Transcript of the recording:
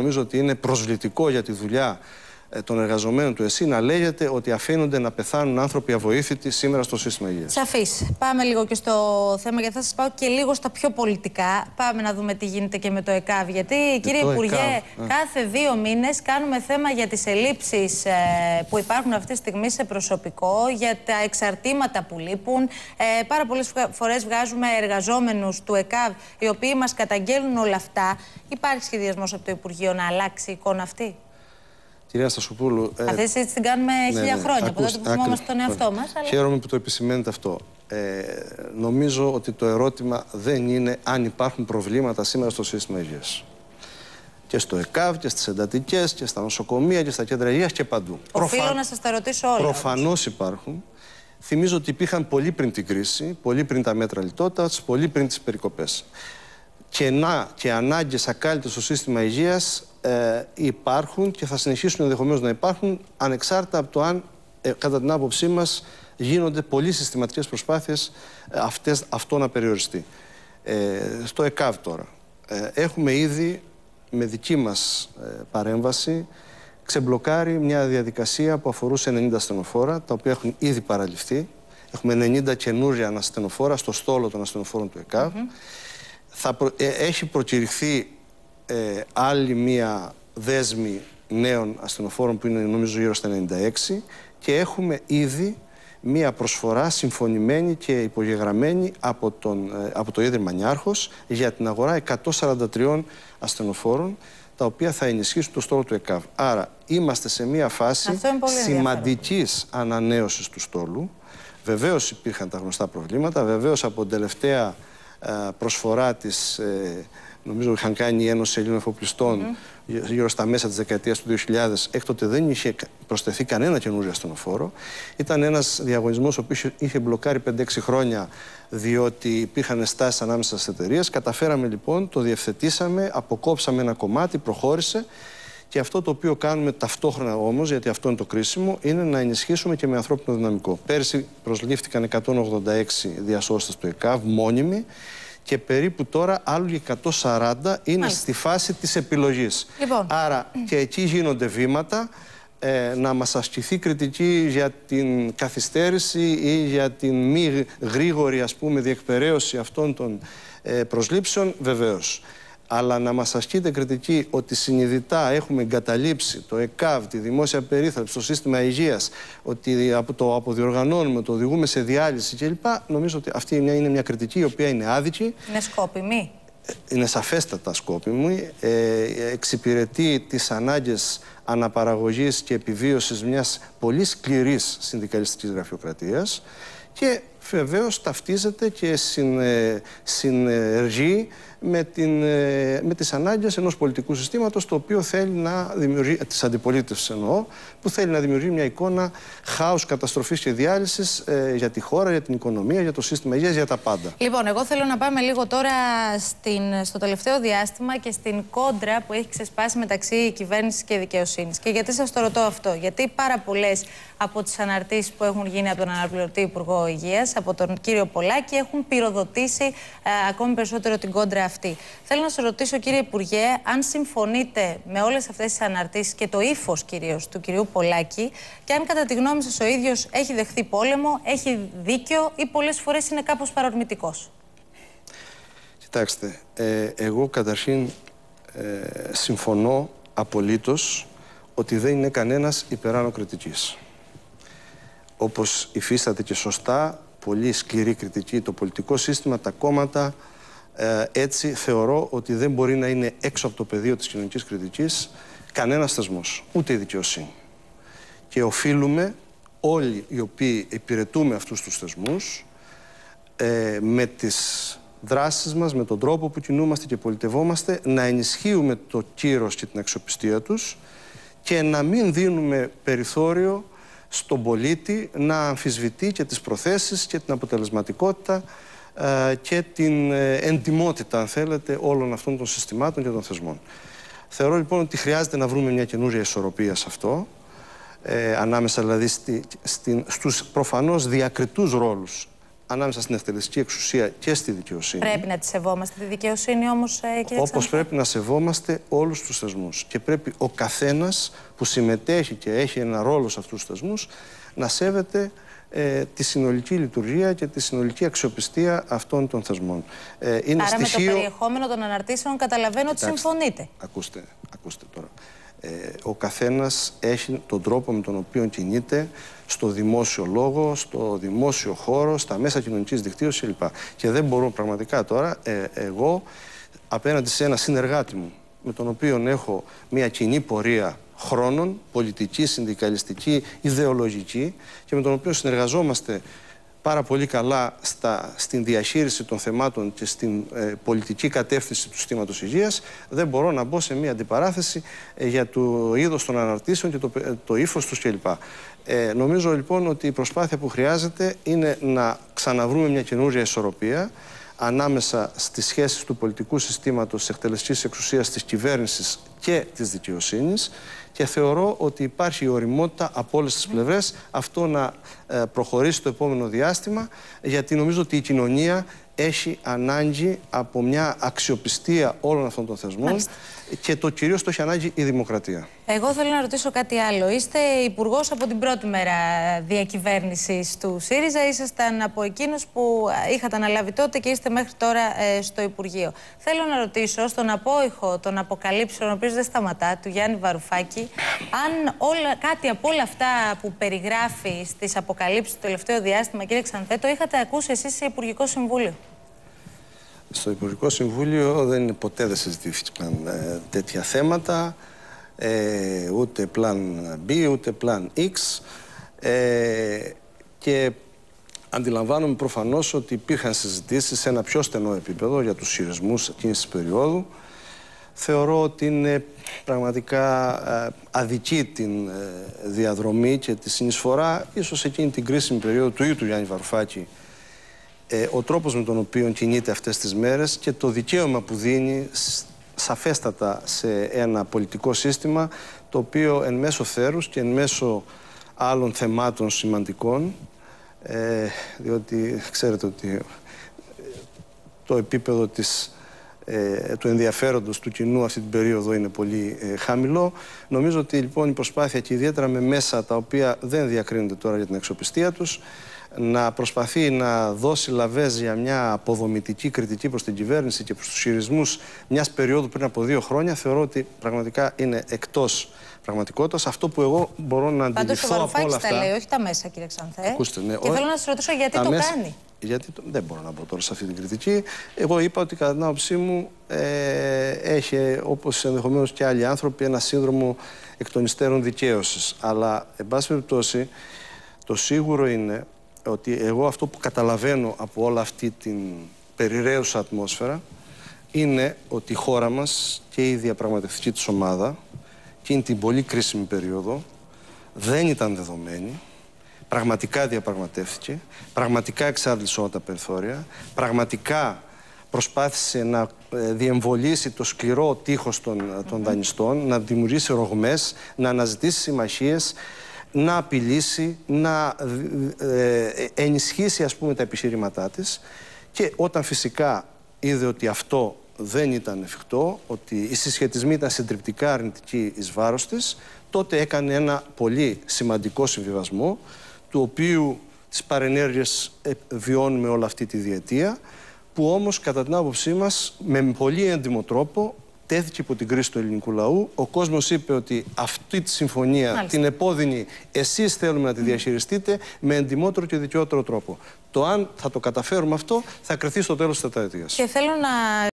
Νομίζω ότι είναι προσβλητικό για τη δουλειά ε, των εργαζομένων του ΕΣΥ να λέγεται ότι αφήνονται να πεθάνουν άνθρωποι αβοήθητοι σήμερα στο σύστημα υγείας. Σαφής. Πάμε λίγο και στο θέμα, γιατί θα σας πάω και λίγο στα πιο πολιτικά. Πάμε να δούμε τι γίνεται και με το ΕΚΑΒ. Γιατί, κύριε Υπουργέ, ΕΚΑΒ. κάθε δύο μήνες κάνουμε θέμα για τις ελλείψεις ε, που υπάρχουν αυτή τη στιγμή σε προσωπικό, για τα εξαρτήματα που λείπουν. Ε, πάρα πολλές φορές βγάζουμε εργαζόμενους του ΕΚΑΒ, οι οποίοι μας καταγγέλνουν όλα αυτά. Υπάρχει σχεδιασμός από το Υπουργείο να αλλάξει η εικόνα αυτή; Κυρία Στασοπούλου. Ε, Αυτή τη την κάνουμε ναι, χίλια ναι, χρόνια από τότε που θυμόμαστε τον εαυτό μας. Αλλά... Χαίρομαι που το επισημαίνετε αυτό. Ε, νομίζω ότι το ερώτημα δεν είναι αν υπάρχουν προβλήματα σήμερα στο σύστημα υγείας. Και στο ΕΚΑΒ και στις εντατικές και στα νοσοκομεία και στα κέντρα υγείας και παντού. Οφείλω Προφα... να σας τα ρωτήσω όλα. Προφανώς υπάρχουν. Θυμίζω ότι υπήρχαν πολύ πριν την κρίση, πολύ πριν τα μέτρα λιτότητας, πολύ πριν τις περικοπές. Κενά και ανάγκες ακάλυπτες στο σύστημα υγείας ε, υπάρχουν και θα συνεχίσουν ενδεχομένως να υπάρχουν ανεξάρτητα από το αν, ε, κατά την άποψή μας, γίνονται πολύ συστηματικές προσπάθειες ε, αυτό να περιοριστεί. Ε, στο ΕΚΑΒ τώρα. Ε, έχουμε ήδη με δική μας παρέμβαση ξεμπλοκάρει μια διαδικασία που αφορούσε 90 ασθενοφόρα, τα οποία έχουν ήδη παραλυφθεί. Έχουμε 90 καινούρια ασθενοφόρα στο στόλο των ασθενοφόρων του ΕΚΑΒ. Θα έχει προκηρυχθεί ε, άλλη μία δέσμη νέων ασθενοφόρων που είναι νομίζω γύρω στα 96 και έχουμε ήδη μία προσφορά συμφωνημένη και υπογεγραμμένη από, τον, ε, από το Ίδρυμα Νιάρχος για την αγορά 143 ασθενοφόρων τα οποία θα ενισχύσουν το στόλο του ΕΚΑΒ. Άρα είμαστε σε μία φάση σημαντικής ανανέωσης του στόλου. Βεβαίως υπήρχαν τα γνωστά προβλήματα, βεβαίως από την τελευταία ε, προσφορά της νομίζω είχαν κάνει η Ένωση Ελλήνων Εφοπλιστών mm -hmm. γύρω στα μέσα της δεκαετίας του 2000. Έκτοτε δεν είχε προσθεθεί κανένα καινούριο ασθενοφόρο. Ήταν ένας διαγωνισμός ο οποίος είχε μπλοκάρει 5-6 χρόνια, διότι υπήρχαν στάσεις ανάμεσα στις εταιρείες. Καταφέραμε λοιπόν, το διευθετήσαμε, αποκόψαμε ένα κομμάτι, προχώρησε. Και αυτό το οποίο κάνουμε ταυτόχρονα όμως, γιατί αυτό είναι το κρίσιμο, είναι να ενισχύσουμε και με ανθρώπινο δυναμικό. Πέρσι προσλήφθηκαν 186 διασώστες του ΕΚΑΒ, μόνιμοι και περίπου τώρα άλλοι 140 είναι στη φάση της επιλογής. Λοιπόν. Άρα και εκεί γίνονται βήματα ε, να μας ασκηθεί κριτική για την καθυστέρηση ή για την μη γρήγορη ας πούμε διεκπαιρέωση αυτών των ε, προσλήψεων βεβαίως αλλά να μας ασκείται κριτική ότι συνειδητά έχουμε εγκαταλείψει το ΕΚΑΒ, τη δημόσια περίθαλψη, το σύστημα υγείας, ότι το αποδιοργανώνουμε, το οδηγούμε σε διάλυση κλπ. Νομίζω ότι αυτή είναι μια κριτική η οποία είναι άδικη. Είναι σκόπιμη; Είναι σαφέστατα σκόπιμη. Ε, εξυπηρετεί τις ανάγκες αναπαραγωγής και επιβίωσης μιας πολύ σκληρής συνδικαλιστικής γραφειοκρατίας και βεβαίως ταυτίζεται και συνεργεί με, την, ε, με τις ανάγκες ενός πολιτικού συστήματος το οποίο θέλει να δημιουργεί, της αντιπολίτευσης εννοώ, που θέλει να δημιουργεί μια εικόνα χάους, καταστροφής και διάλυσης ε, για τη χώρα, για την οικονομία, για το σύστημα υγείας, για τα πάντα. Λοιπόν, εγώ θέλω να πάμε λίγο τώρα στην, στο τελευταίο διάστημα και στην κόντρα που έχει ξεσπάσει μεταξύ κυβέρνησης και δικαιοσύνης. Και γιατί σας το ρωτώ αυτό, γιατί πάρα πολλές από τις αναρτήσεις που έχουν γίνει από τον αναπληρωτή Υπουργό Υγείας, από τον κύριο Πολάκη, έχουν πυροδοτήσει ε, ακόμη περισσότερο την κόντρα αυτή. Θέλω να σα ρωτήσω, κύριε Υπουργέ, αν συμφωνείτε με όλες αυτές τις αναρτήσεις και το ύφος κυρίως του κυρίου Πολάκη και αν κατά τη γνώμη σας ο ίδιος έχει δεχθεί πόλεμο, έχει δίκιο ή πολλές φορές είναι κάπως παρορμητικός; Κοιτάξτε, ε, εγώ καταρχήν ε, συμφωνώ απολύτως ότι δεν είναι κανένας υπεράνω κριτικής. Όπως υφίσταται και σωστά, πολύ σκληρή κριτική το πολιτικό σύστημα, τα κόμματα, ε, έτσι θεωρώ ότι δεν μπορεί να είναι έξω από το πεδίο της κοινωνικής κριτικής κανένας θεσμός, ούτε η δικαιοσύνη. Και οφείλουμε όλοι οι οποίοι υπηρετούμε αυτούς τους θεσμούς ε, με τις δράσεις μας, με τον τρόπο που κινούμαστε και πολιτευόμαστε να ενισχύουμε το κύρος και την αξιοπιστία τους και να μην δίνουμε περιθώριο στον πολίτη να αμφισβητεί και τις προθέσεις και την αποτελεσματικότητα ε, και την ε, εντιμότητα, αν θέλετε, όλων αυτών των συστημάτων και των θεσμών. Θεωρώ λοιπόν ότι χρειάζεται να βρούμε μια καινούρια ισορροπία σε αυτό, ε, ανάμεσα δηλαδή στη, στην, στους προφανώς διακριτούς ρόλους ανάμεσα στην εκτελεστική εξουσία και στη δικαιοσύνη. Πρέπει να τη σεβόμαστε τη δικαιοσύνη όμως, ε, κύριε Όπως πρέπει να σεβόμαστε όλους τους θεσμούς. Και πρέπει ο καθένας που συμμετέχει και έχει ένα ρόλο σε αυτούς τους θεσμούς να σέβεται ε, τη συνολική λειτουργία και τη συνολική αξιοπιστία αυτών των θεσμών. Ε, είναι Άρα στοιχείο... με το περιεχόμενο των αναρτήσεων καταλαβαίνω ότι συμφωνείτε. Ακούστε, ακούστε τώρα. Ε, ο καθένας έχει τον τρόπο με τον οποίο κινείται στο δημόσιο λόγο, στο δημόσιο χώρο, στα μέσα κοινωνικής δικτύωσης κλπ. Και δεν μπορώ πραγματικά τώρα ε, εγώ απέναντι σε ένα συνεργάτη μου με τον οποίο έχω μια κοινή πορεία χρόνων, πολιτική, συνδικαλιστική, ιδεολογική και με τον οποίο συνεργαζόμαστε πάρα πολύ καλά στα, στην διαχείριση των θεμάτων και στην ε, πολιτική κατεύθυνση του συστήματος υγείας, δεν μπορώ να μπω σε μια αντιπαράθεση ε, για το είδος των αναρτήσεων και το, ε, το ύφος τους κλπ. Ε, νομίζω λοιπόν ότι η προσπάθεια που χρειάζεται είναι να ξαναβρούμε μια καινούρια ισορροπία ανάμεσα στις σχέσεις του πολιτικού συστήματος της εκτελεστικής εξουσίας της κυβέρνησης και της δικαιοσύνης και θεωρώ ότι υπάρχει η οριμότητα από όλες τις πλευρές αυτό να ε, προχωρήσει το επόμενο διάστημα γιατί νομίζω ότι η κοινωνία έχει ανάγκη από μια αξιοπιστία όλων αυτών των θεσμών και το κυρίως το έχει ανάγκη η δημοκρατία. Εγώ θέλω να ρωτήσω κάτι άλλο. Είστε υπουργός από την πρώτη μέρα διακυβέρνησης του ΣΥΡΙΖΑ. Ήσασταν από εκείνους που είχατε αναλάβει τότε και είστε μέχρι τώρα ε, στο Υπουργείο. Θέλω να ρωτήσω στον απόϊχο των αποκαλύψεων, ο οποίος δεν σταματά, του Γιάννη Βαρουφάκη, αν όλα, κάτι από όλα αυτά που περιγράφει στις αποκαλύψεις του τελευταίο διάστημα, κύριε Ξανθέ, το είχατε ακούσει εσείς σε Υπουργικό Συμβούλιο; Στο Υπουργικό Συμβούλιο δεν ποτέ δεν συζητήθηκαν ε, τέτοια θέματα, ε, ούτε πλάν B, ούτε πλάν X ε, και αντιλαμβάνομαι προφανώς ότι υπήρχαν συζητήσεις σε ένα πιο στενό επίπεδο για τους σειρισμούς εκείνης της περίοδου. Θεωρώ ότι είναι πραγματικά ε, αδική την ε, διαδρομή και τη συνεισφορά ίσως εκείνη την κρίσιμη περίοδο του ίδιου του Γιάννη Βαρουφάκη ε, ο τρόπος με τον οποίο κινείται αυτές τις μέρες και το δικαίωμα που δίνει σαφέστατα σε ένα πολιτικό σύστημα το οποίο εν μέσω θέρους και εν μέσω άλλων θεμάτων σημαντικών ε, διότι ξέρετε ότι το επίπεδο της, ε, του ενδιαφέροντος του κοινού αυτή την περίοδο είναι πολύ ε, χαμηλό. Νομίζω ότι λοιπόν η προσπάθεια και ιδιαίτερα με μέσα τα οποία δεν διακρίνονται τώρα για την αξιοπιστία τους να προσπαθεί να δώσει λαβές για μια αποδομητική κριτική προς την κυβέρνηση και προς τους χειρισμούς μιας περίοδου πριν από δύο χρόνια θεωρώ ότι πραγματικά είναι εκτός πραγματικότητας. Αυτό που εγώ μπορώ να αντιληφθώ από όλα αυτά... τα λέει, όχι τα μέσα κύριε Ξανθέ. Ακούστε, ναι, και θέλω να σας ρωτήσω γιατί το μέσα... κάνει. Γιατί το... δεν μπορώ να πω τώρα σε αυτή την κριτική. Εγώ είπα ότι κατά την άποψή μου ε, έχει, όπως ενδεχομένως και άλλοι άνθρωποι, ένα σύνδρομο εκ των υστέρων δικαίωσης. Αλλά, εν πάση περιπτώσει, το σίγουρο είναι ότι εγώ αυτό που καταλαβαίνω από όλη αυτή την περιραίουσα ατμόσφαιρα είναι ότι η χώρα μας και η διαπραγματευτική της ομάδα εκείνη την πολύ κρίσιμη περίοδο δεν ήταν δεδομένη, πραγματικά διαπραγματεύτηκε, πραγματικά εξάντλησε όλα τα περιθώρια, πραγματικά προσπάθησε να ε, διεμβολήσει το σκληρό τείχος των, των δανειστών, να δημιουργήσει ρογμές, να αναζητήσει συμμαχίες, να απειλήσει, να ε, ε, ενισχύσει ας πούμε τα επιχειρήματά της. Και όταν φυσικά είδε ότι αυτό δεν ήταν εφικτό, ότι οι συσχετισμοί ήταν συντριπτικά αρνητικοί εις βάρος της, τότε έκανε ένα πολύ σημαντικό συμβιβασμό, του οποίου τις παρενέργειες ε, βιώνουμε όλη αυτή τη διετία, που όμως κατά την άποψή μας με πολύ έντιμο τρόπο τέθηκε υπό την κρίση του ελληνικού λαού. Ο κόσμος είπε ότι αυτή τη συμφωνία, την επώδυνη, εσείς θέλουμε να τη διαχειριστείτε με εντιμότερο και δικαιότερο τρόπο. Το αν θα το καταφέρουμε αυτό θα κρυθεί στο τέλος της τετραετίας. Και θέλω να